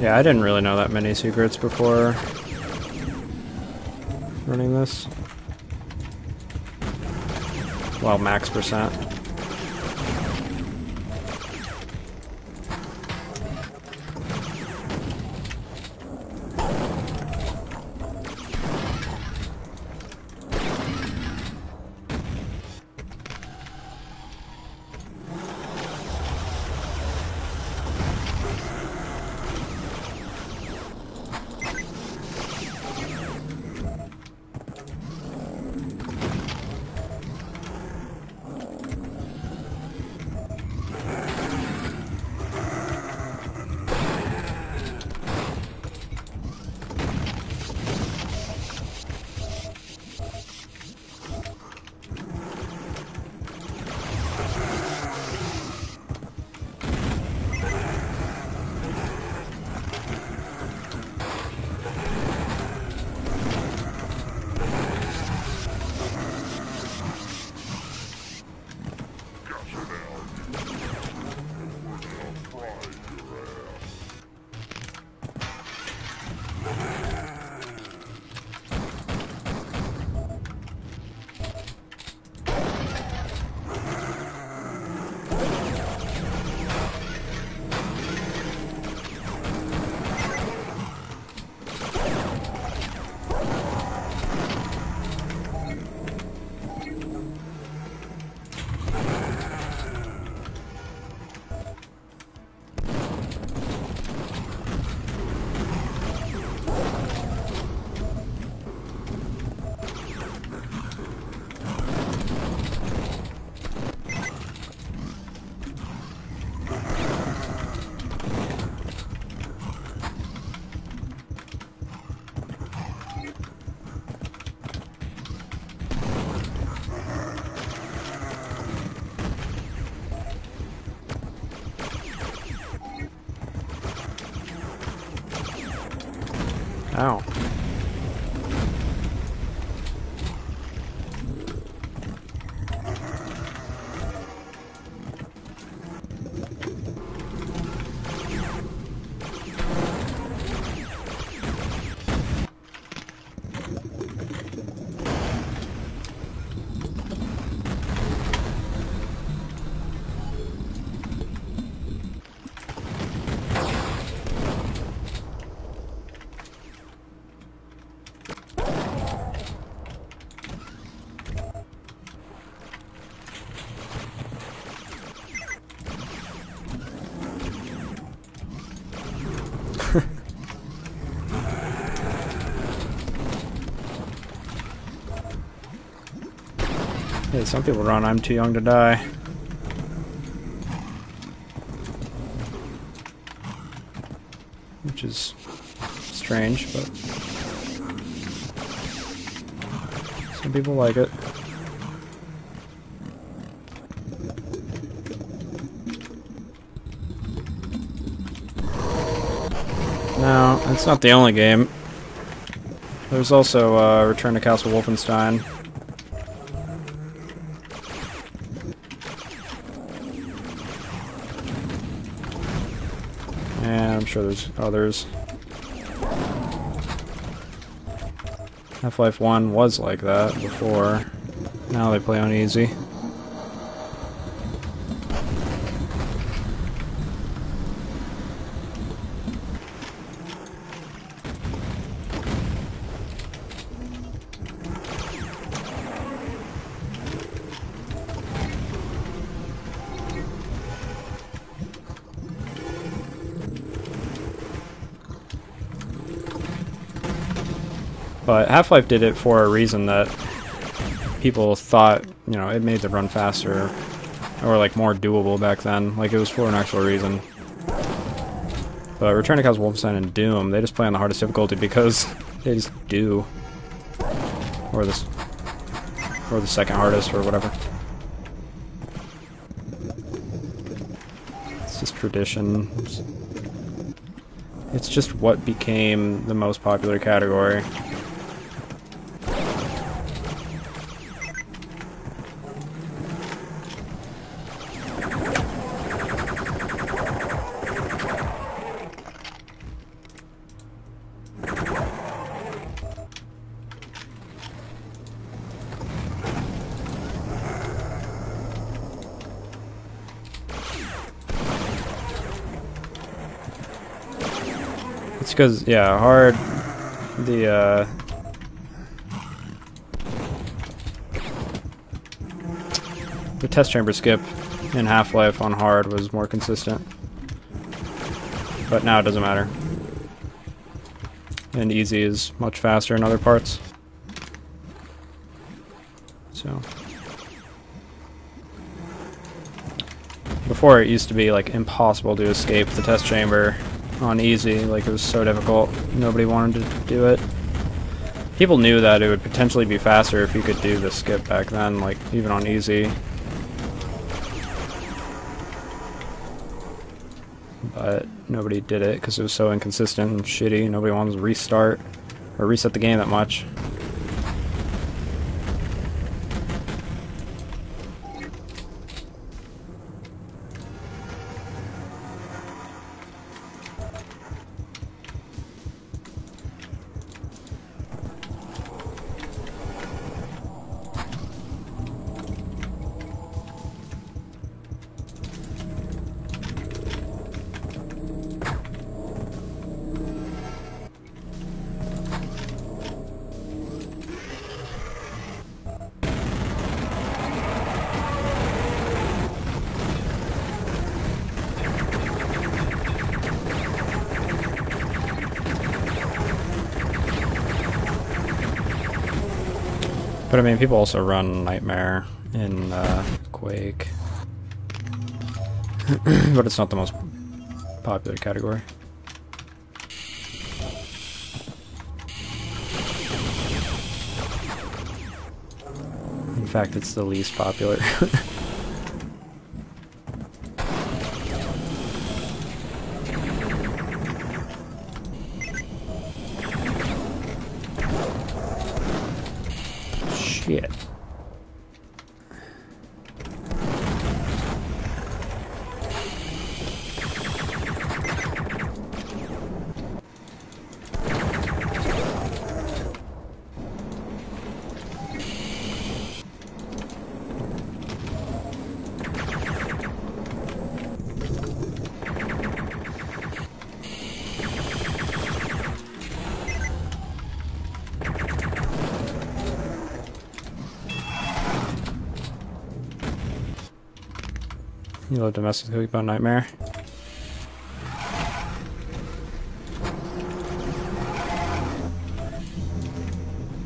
Yeah, I didn't really know that many secrets before running this. Well, max percent. Some people run, I'm too young to die. Which is strange, but some people like it. No, it's not the only game. There's also uh, Return to Castle Wolfenstein. Sure there's others. Half-Life 1 was like that before. Now they play on easy. But Half-Life did it for a reason that people thought, you know, it made the run faster or like more doable back then. Like it was for an actual reason. But Return to Castle Wolfenstein and Doom, they just play on the hardest difficulty because they just do. Or this or the second hardest or whatever. It's just tradition. It's just what became the most popular category. Because, yeah, hard, the, uh... The test chamber skip in Half-Life on hard was more consistent. But now it doesn't matter. And easy is much faster in other parts. So... Before it used to be like impossible to escape the test chamber on easy, like it was so difficult, nobody wanted to do it. People knew that it would potentially be faster if you could do the skip back then, like even on easy. But nobody did it because it was so inconsistent and shitty, nobody wanted to restart or reset the game that much. I mean, people also run Nightmare in uh, Quake. but it's not the most popular category. In fact, it's the least popular. You love domestic about nightmare.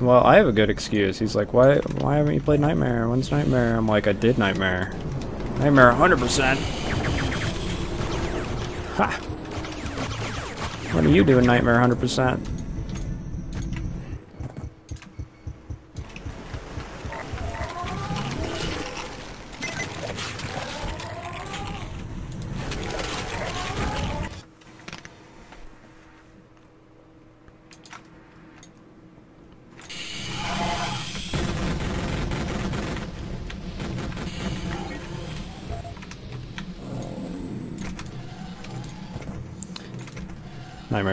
Well, I have a good excuse. He's like, why why haven't you played Nightmare? When's Nightmare? I'm like, I did Nightmare. Nightmare 100%. Ha! What are you doing Nightmare 100%?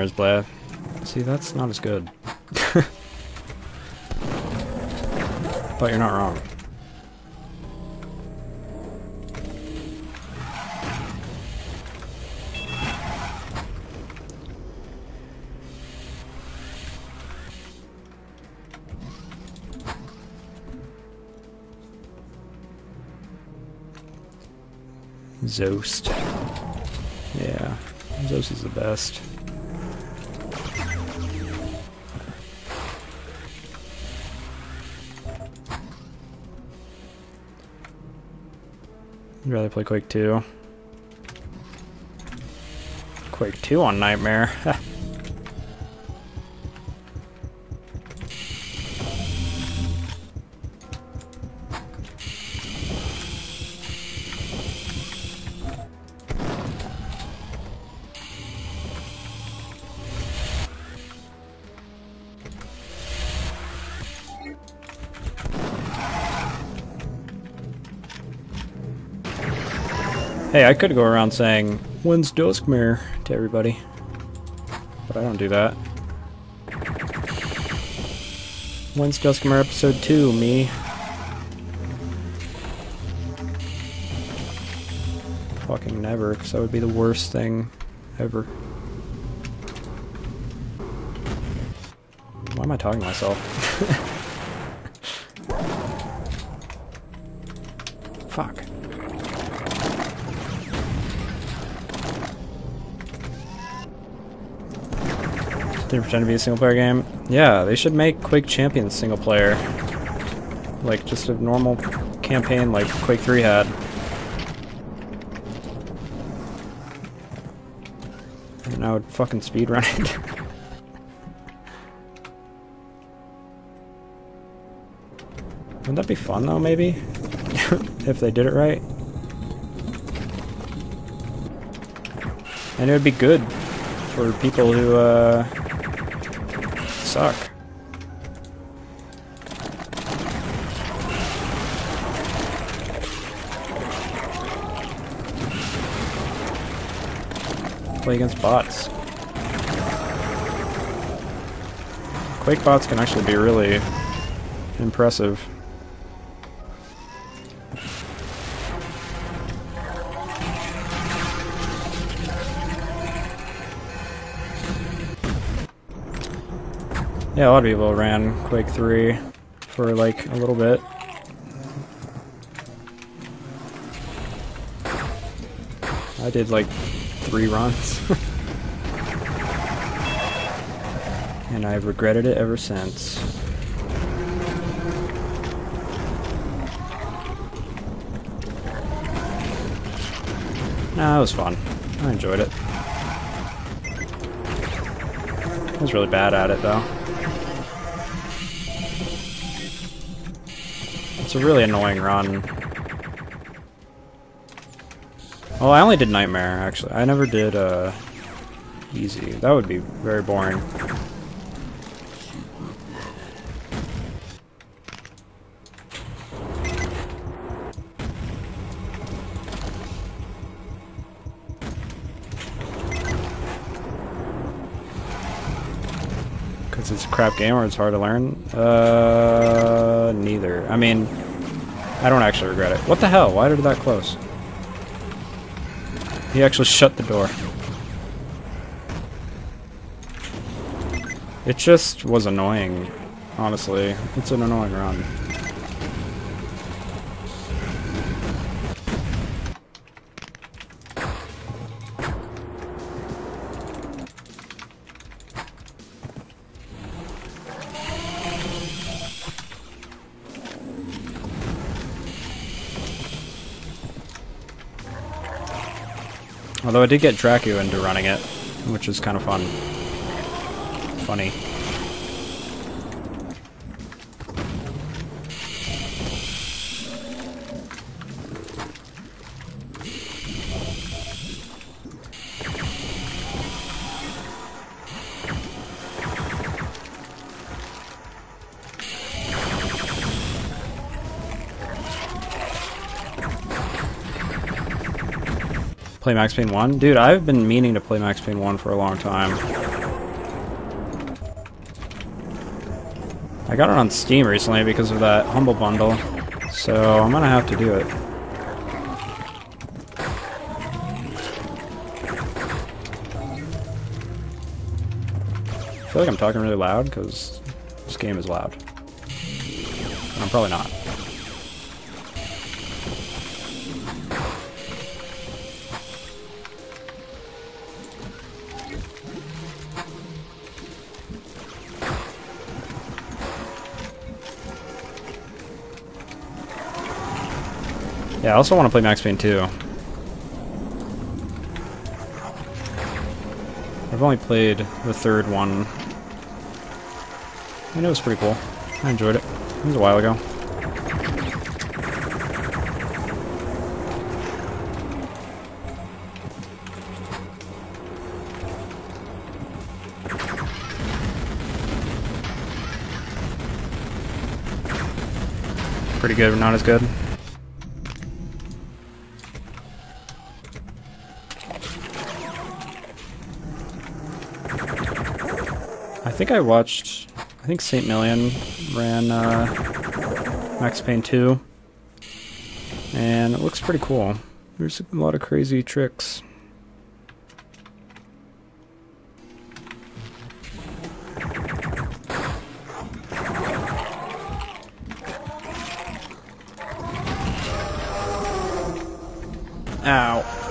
Nightmares Blab. See, that's not as good. but you're not wrong. Zost. Yeah, Zost is the best. I'd rather play Quake 2. Quake 2 on Nightmare. Hey, I could go around saying, when's Duskmare to everybody. But I don't do that. When's Duskmare episode 2, me? Fucking never, because that would be the worst thing ever. Why am I talking to myself? Didn't pretend to be a single player game. Yeah, they should make Quake Champions single player. Like just a normal campaign like Quake 3 had. And I would fucking speedrun it. Wouldn't that be fun though, maybe? if they did it right? And it would be good for people who, uh, suck. Play against bots. Quake bots can actually be really impressive. Yeah, a lot of people ran Quake 3 for like a little bit. I did like three runs. and I've regretted it ever since. Nah, it was fun. I enjoyed it. I was really bad at it though. It's a really annoying run. Oh, I only did Nightmare, actually. I never did, uh, Easy. That would be very boring. Because it's a crap game or it's hard to learn? Uh, neither. I mean, I don't actually regret it. What the hell? Why did that close? He actually shut the door. It just was annoying, honestly. It's an annoying run. Although I did get Dracu into running it, which is kind of fun. Funny. Play Max Payne 1? Dude, I've been meaning to play Max Payne 1 for a long time. I got it on Steam recently because of that Humble Bundle, so I'm gonna have to do it. I feel like I'm talking really loud because this game is loud. I'm probably not. Yeah, I also want to play Max Payne 2. I've only played the third one. I And it was pretty cool. I enjoyed it. It was a while ago. Pretty good, but not as good. think I watched, I think St. Million ran uh, Max Payne 2, and it looks pretty cool. There's a lot of crazy tricks. Ow.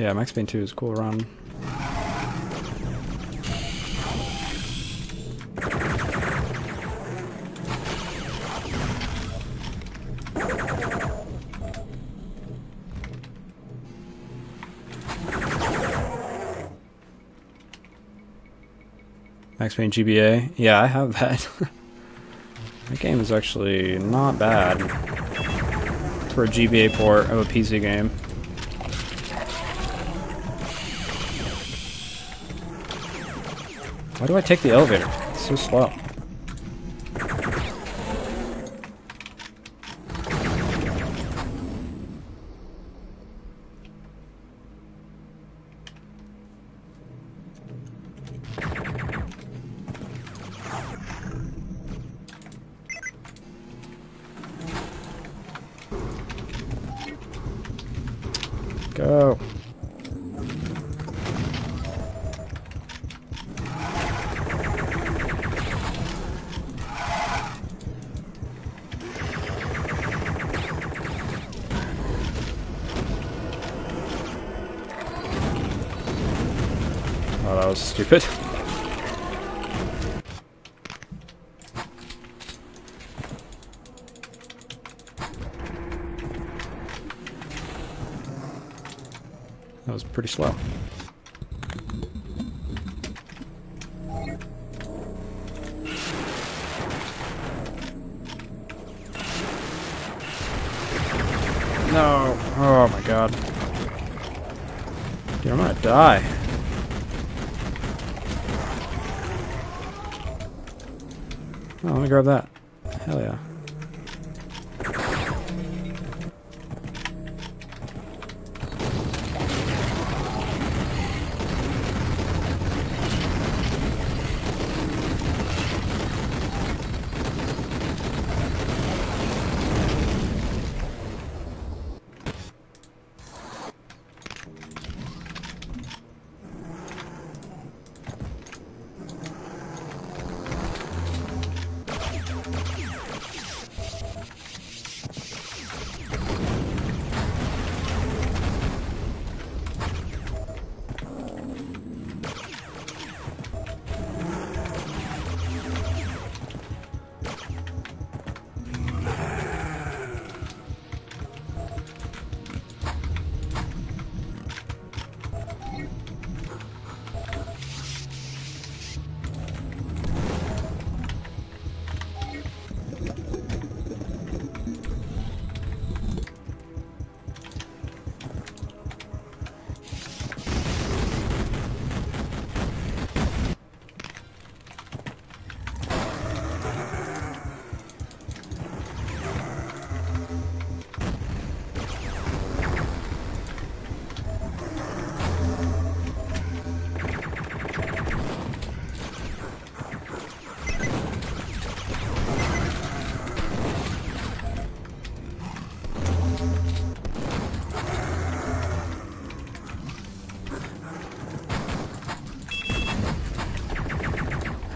Yeah, Max Payne 2 is a cool run. Max Payne GBA. Yeah, I have that. that game is actually not bad for a GBA port of a PC game. Why do I take the elevator? It's so slow. Was stupid. That was pretty slow. No. Oh my god. Dude, I'm gonna die. Oh, let me grab that. Hell yeah.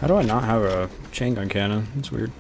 How do I not have a chain gun cannon? It's weird.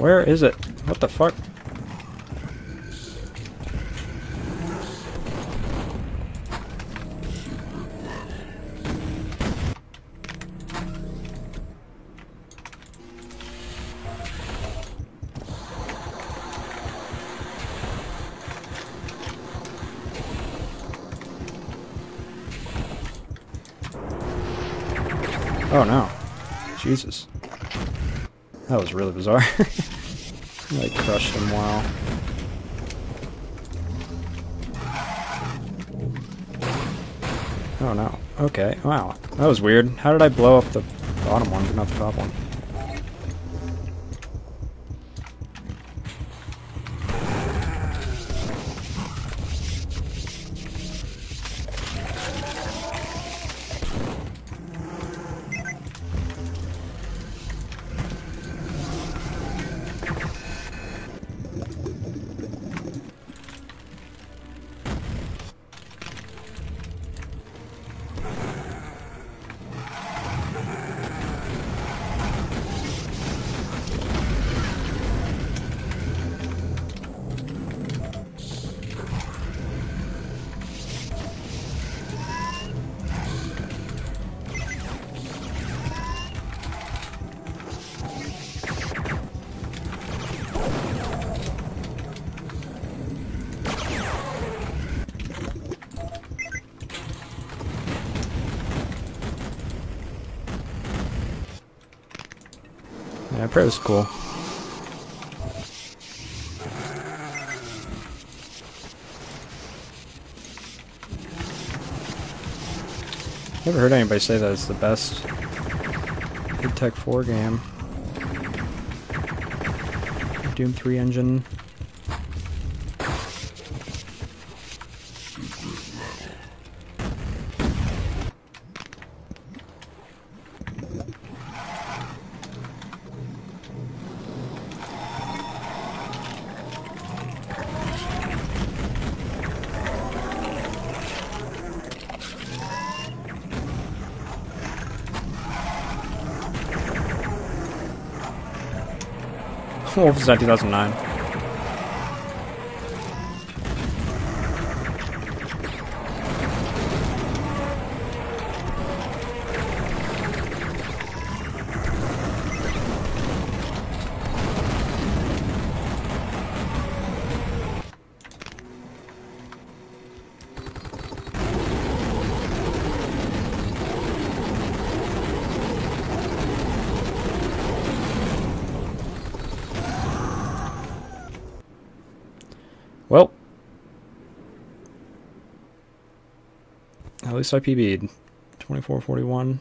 Where is it? What the fuck? Oh no. Jesus. That was really bizarre. like crushed him wow. Oh no. Okay, wow. That was weird. How did I blow up the bottom one but not the top one? Yeah, Prey was cool. Never heard anybody say that it's the best Id Tech 4 game. Doom 3 engine. Wolfenstein 2009. Least I PB'd. 2441.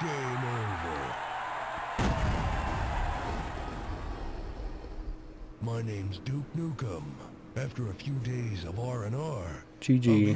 Game over. My name's Duke Nukem. After a few days of R&R, GG.